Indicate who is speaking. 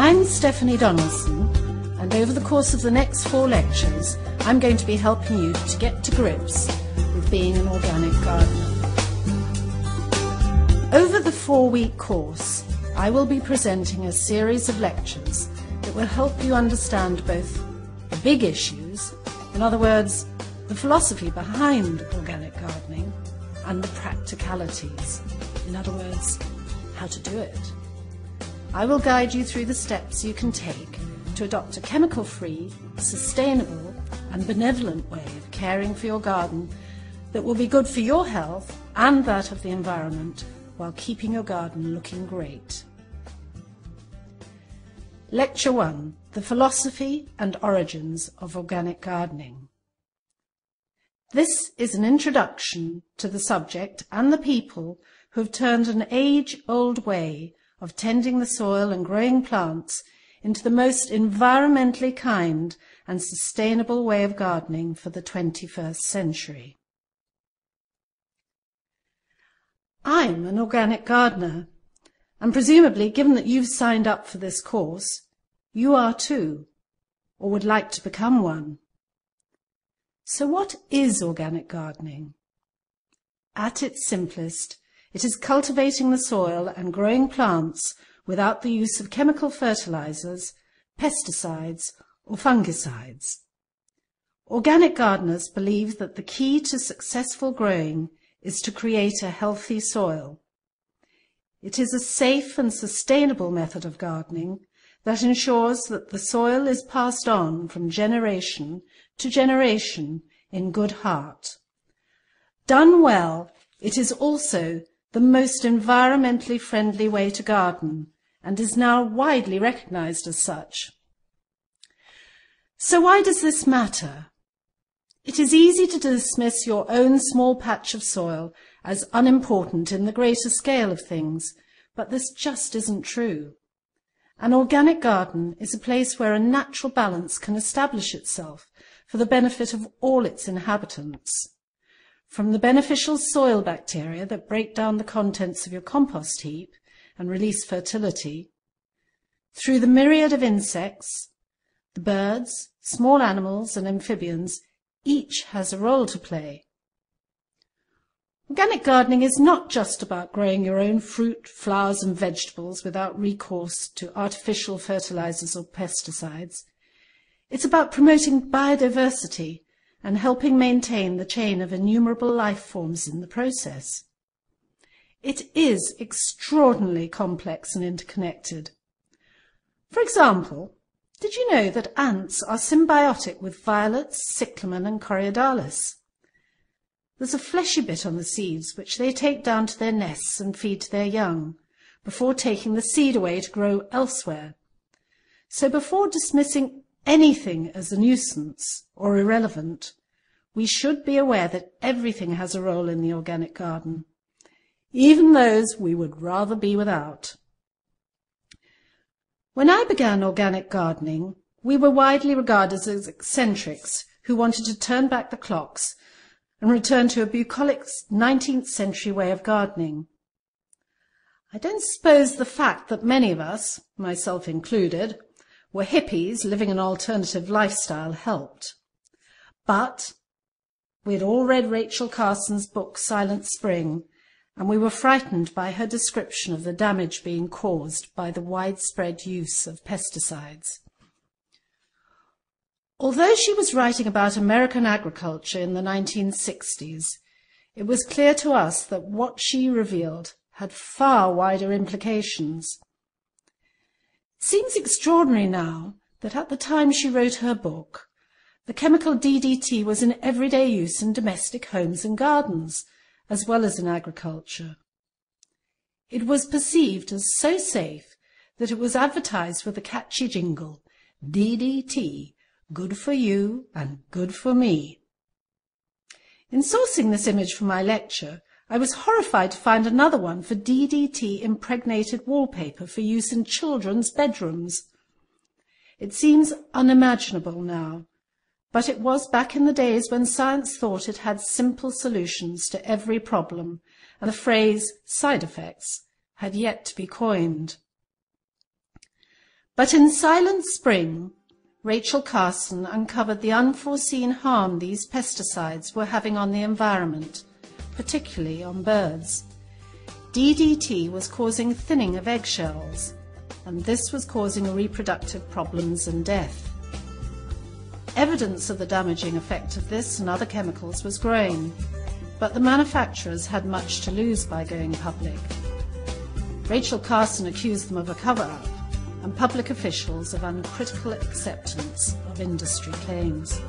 Speaker 1: I'm Stephanie Donaldson, and over the course of the next four lectures, I'm going to be helping you to get to grips with being an organic gardener. Over the four-week course, I will be presenting a series of lectures that will help you understand both the big issues, in other words, the philosophy behind organic gardening, and the practicalities, in other words, how to do it. I will guide you through the steps you can take to adopt a chemical-free, sustainable and benevolent way of caring for your garden that will be good for your health and that of the environment while keeping your garden looking great. Lecture 1 The Philosophy and Origins of Organic Gardening. This is an introduction to the subject and the people who have turned an age-old way of tending the soil and growing plants into the most environmentally kind and sustainable way of gardening for the 21st century. I'm an organic gardener, and presumably, given that you've signed up for this course, you are too, or would like to become one. So what is organic gardening? At its simplest, it is cultivating the soil and growing plants without the use of chemical fertilizers, pesticides, or fungicides. Organic gardeners believe that the key to successful growing is to create a healthy soil. It is a safe and sustainable method of gardening that ensures that the soil is passed on from generation to generation in good heart. Done well, it is also the most environmentally friendly way to garden and is now widely recognized as such. So why does this matter? It is easy to dismiss your own small patch of soil as unimportant in the greater scale of things, but this just isn't true. An organic garden is a place where a natural balance can establish itself for the benefit of all its inhabitants. From the beneficial soil bacteria that break down the contents of your compost heap and release fertility, through the myriad of insects, the birds, small animals and amphibians, each has a role to play. Organic gardening is not just about growing your own fruit, flowers and vegetables without recourse to artificial fertilizers or pesticides. It's about promoting biodiversity and helping maintain the chain of innumerable life forms in the process. It is extraordinarily complex and interconnected. For example, did you know that ants are symbiotic with violets, cyclamen and corydalis? There's a fleshy bit on the seeds which they take down to their nests and feed to their young, before taking the seed away to grow elsewhere. So before dismissing anything as a nuisance or irrelevant, we should be aware that everything has a role in the organic garden, even those we would rather be without. When I began organic gardening, we were widely regarded as eccentrics who wanted to turn back the clocks and return to a bucolic 19th century way of gardening. I don't suppose the fact that many of us, myself included, were hippies living an alternative lifestyle helped. But we had all read Rachel Carson's book Silent Spring, and we were frightened by her description of the damage being caused by the widespread use of pesticides. Although she was writing about American agriculture in the 1960s, it was clear to us that what she revealed had far wider implications. Seems extraordinary now that at the time she wrote her book, the chemical DDT was in everyday use in domestic homes and gardens, as well as in agriculture. It was perceived as so safe that it was advertised with a catchy jingle, DDT, Good for you and good for me. In sourcing this image for my lecture, I was horrified to find another one for DDT impregnated wallpaper for use in children's bedrooms. It seems unimaginable now, but it was back in the days when science thought it had simple solutions to every problem, and the phrase side effects had yet to be coined. But in Silent Spring, Rachel Carson uncovered the unforeseen harm these pesticides were having on the environment, particularly on birds. DDT was causing thinning of eggshells, and this was causing reproductive problems and death. Evidence of the damaging effect of this and other chemicals was growing, but the manufacturers had much to lose by going public. Rachel Carson accused them of a cover-up and public officials of uncritical acceptance of industry claims.